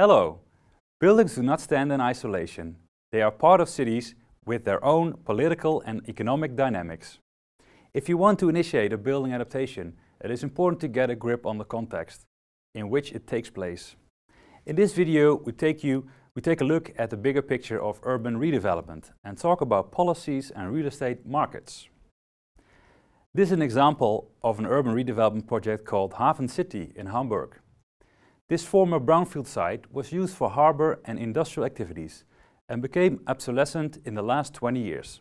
Hello! Buildings do not stand in isolation. They are part of cities with their own political and economic dynamics. If you want to initiate a building adaptation, it is important to get a grip on the context in which it takes place. In this video, we take, you, we take a look at the bigger picture of urban redevelopment and talk about policies and real estate markets. This is an example of an urban redevelopment project called Hafen City in Hamburg. This former brownfield site was used for harbor and industrial activities and became obsolescent in the last 20 years.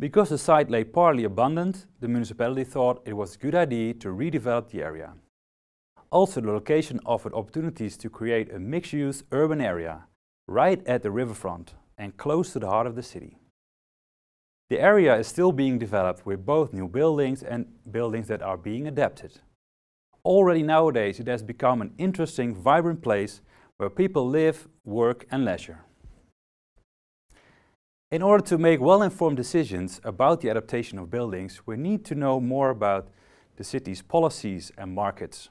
Because the site lay partly abandoned, the municipality thought it was a good idea to redevelop the area. Also, the location offered opportunities to create a mixed-use urban area right at the riverfront and close to the heart of the city. The area is still being developed with both new buildings and buildings that are being adapted. Already nowadays it has become an interesting, vibrant place where people live, work and leisure. In order to make well-informed decisions about the adaptation of buildings, we need to know more about the city's policies and markets.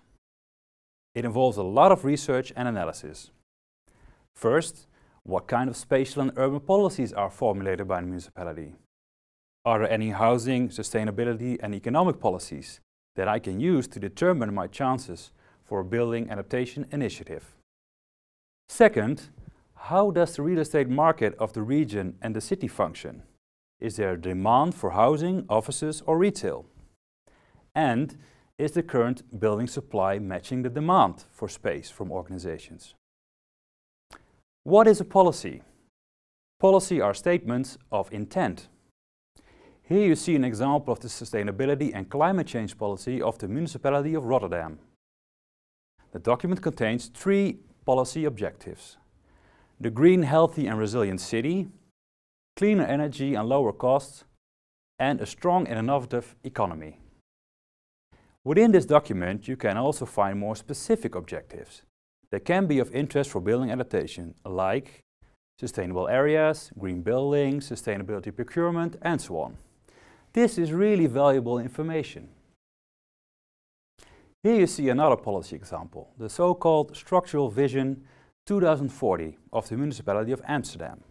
It involves a lot of research and analysis. First, what kind of spatial and urban policies are formulated by the municipality? Are there any housing, sustainability and economic policies that I can use to determine my chances for a building adaptation initiative. Second, how does the real estate market of the region and the city function? Is there a demand for housing, offices or retail? And is the current building supply matching the demand for space from organizations? What is a policy? Policy are statements of intent here you see an example of the sustainability and climate change policy of the municipality of Rotterdam. The document contains three policy objectives. The green, healthy and resilient city, cleaner energy and lower costs, and a strong and innovative economy. Within this document you can also find more specific objectives that can be of interest for building adaptation, like sustainable areas, green buildings, sustainability procurement and so on. This is really valuable information. Here you see another policy example, the so-called Structural Vision 2040 of the Municipality of Amsterdam.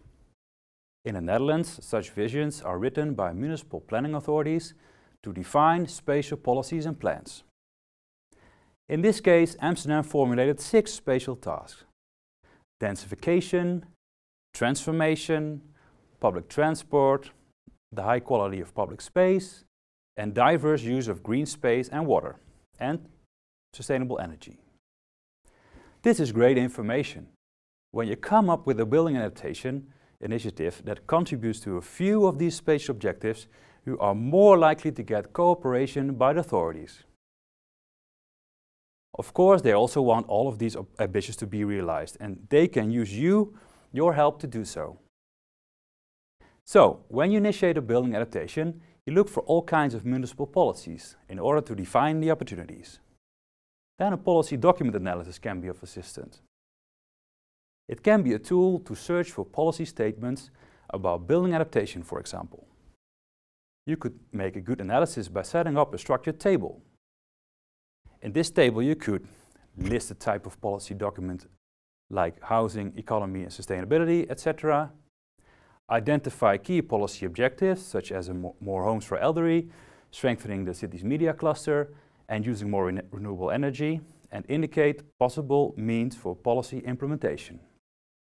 In the Netherlands, such visions are written by municipal planning authorities to define spatial policies and plans. In this case, Amsterdam formulated six spatial tasks. Densification, transformation, public transport, the high quality of public space, and diverse use of green space and water, and sustainable energy. This is great information. When you come up with a building adaptation initiative that contributes to a few of these spatial objectives, you are more likely to get cooperation by the authorities. Of course, they also want all of these ambitions to be realized, and they can use you, your help to do so. So, when you initiate a building adaptation, you look for all kinds of municipal policies in order to define the opportunities. Then a policy document analysis can be of assistance. It can be a tool to search for policy statements about building adaptation, for example. You could make a good analysis by setting up a structured table. In this table you could list the type of policy document like housing, economy and sustainability, etc identify key policy objectives, such as mo more homes for elderly, strengthening the city's media cluster, and using more re renewable energy, and indicate possible means for policy implementation.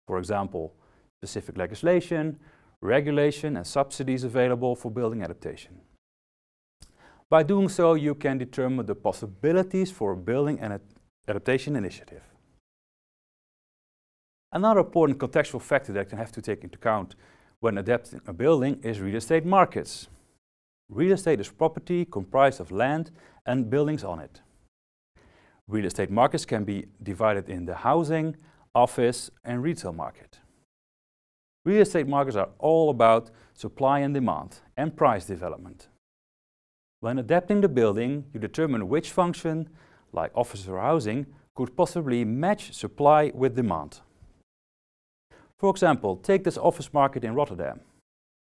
For example, specific legislation, regulation and subsidies available for building adaptation. By doing so, you can determine the possibilities for a building and adaptation initiative. Another important contextual factor that you have to take into account when adapting a building is real estate markets. Real estate is property comprised of land and buildings on it. Real estate markets can be divided in the housing, office and retail market. Real estate markets are all about supply and demand and price development. When adapting the building, you determine which function, like office or housing, could possibly match supply with demand. For example, take this office market in Rotterdam.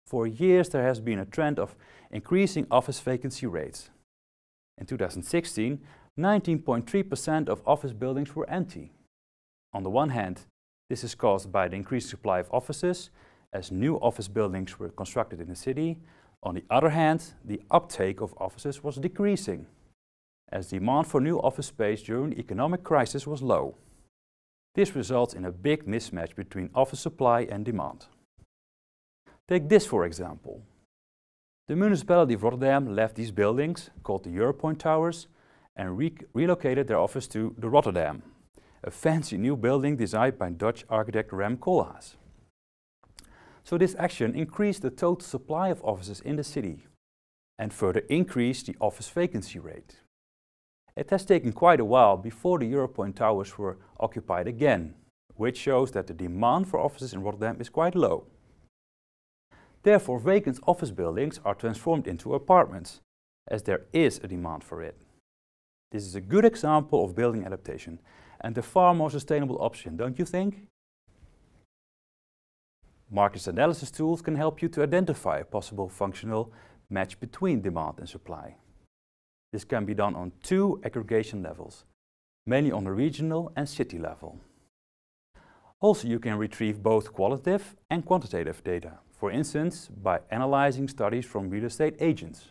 For years there has been a trend of increasing office vacancy rates. In 2016, 19.3% of office buildings were empty. On the one hand, this is caused by the increased supply of offices as new office buildings were constructed in the city. On the other hand, the uptake of offices was decreasing as demand for new office space during the economic crisis was low. This results in a big mismatch between office supply and demand. Take this for example. The municipality of Rotterdam left these buildings, called the Europoint Towers, and re relocated their office to De Rotterdam, a fancy new building designed by Dutch architect Rem Koolhaas. So this action increased the total supply of offices in the city and further increased the office vacancy rate. It has taken quite a while before the Europoint towers were occupied again, which shows that the demand for offices in Rotterdam is quite low. Therefore, vacant office buildings are transformed into apartments, as there is a demand for it. This is a good example of building adaptation and a far more sustainable option, don't you think? Market analysis tools can help you to identify a possible functional match between demand and supply. This can be done on two aggregation levels, mainly on the regional and city level. Also, you can retrieve both qualitative and quantitative data, for instance, by analyzing studies from real estate agents.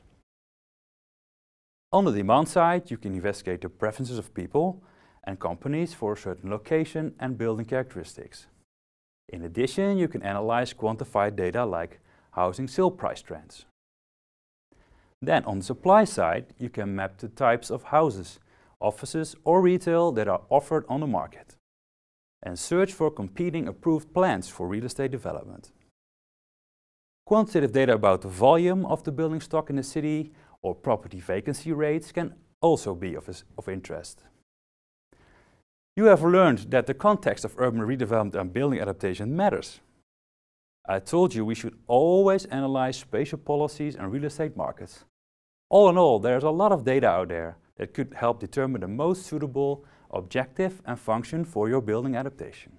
On the demand side, you can investigate the preferences of people and companies for a certain location and building characteristics. In addition, you can analyze quantified data like housing sale price trends. Then on the supply side, you can map the types of houses, offices or retail that are offered on the market and search for competing approved plans for real estate development. Quantitative data about the volume of the building stock in the city or property vacancy rates can also be of, of interest. You have learned that the context of urban redevelopment and building adaptation matters. I told you we should always analyze spatial policies and real estate markets. All in all, there's a lot of data out there that could help determine the most suitable objective and function for your building adaptation.